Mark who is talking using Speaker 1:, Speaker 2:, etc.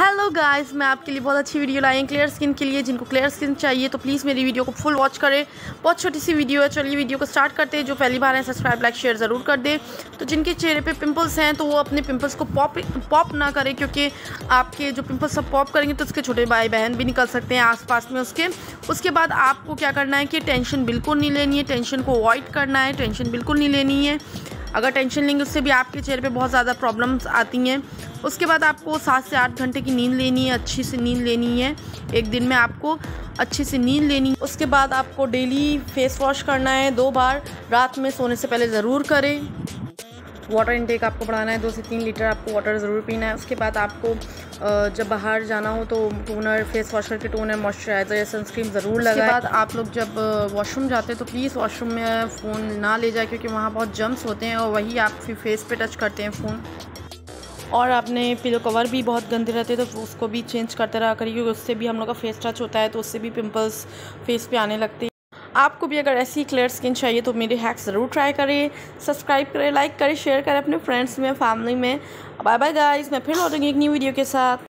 Speaker 1: Hello guys मैं आपके लिए बहुत अच्छी वीडियो लाई क्लियर स्किन के लिए, जिनको क्लियर स्किन चाहिए तो प्लीज़ मेरी वीडियो को फुल वॉच करें। बहुत छोटी सी वीडियो है, चलिए वीडियो को स्टार्ट करते हैं। जो पहली बार है सब्सक्राइब लाइक शेयर ज़रूर कर दे। तो जिनके चेहरे पे पिंपल्स हैं तो वो अपने पिंपल्स को पॉप पॉप ना करें, क्योंकि आपके जो पिंपल्स सब पॉप करेंगे तो उसके छोटे भाई बहन भी निकल सकते हैं आस में उसके। उसके बाद आपको क्या करना है कि टेंशन बिल्कुल नहीं लेनी है टेंशन को अवॉइड करना है टेंशन बिल्कुल नहीं लेनी है। अगर टेंशन लेंगे, उससे भी आपके चेहरे पे बहुत ज़्यादा प्रॉब्लम्स आती हैं। उसके बाद आपको सात से आठ घंटे की नींद लेनी है, अच्छी से नींद लेनी है। एक दिन में आपको अच्छी से नींद लेनी है। उसके बाद आपको डेली फेस वॉश करना है दो बार। रात में सोने से पहले ज़रूर करें। वाटर इनटेक आपको बढ़ाना है दो से तीन लीटर आपको वाटर ज़रूर पीना है। उसके बाद आपको जब बाहर जाना हो तो टोनर फेस वॉश करके टोनर मॉइस्चराइज़र या सनस्क्रीन ज़रूर लगाए। उसके बाद आप लोग जब वॉशरूम जाते हैं तो प्लीज़ वॉशरूम में फ़ोन ना ले जाए क्योंकि वहाँ बहुत जम्स होते हैं और वही आप फिर फेस पे टच करते हैं फ़ोन और आपने पिलो कवर भी बहुत गंदे रहते हैं तो उसको भी चेंज करते रहा करिए क्योंकि उससे भी हम लोग का फेस टच होता है तो उससे भी पिंपल्स फेस पे आने लगते हैं। आपको भी अगर ऐसी क्लियर स्किन चाहिए तो मेरे हैक ज़रूर ट्राई करें। सब्सक्राइब करें लाइक करें शेयर करें अपने फ्रेंड्स में फैमिली में। बाय बाय गाइस मैं फिर लौटूँगी एक न्यू वीडियो के साथ।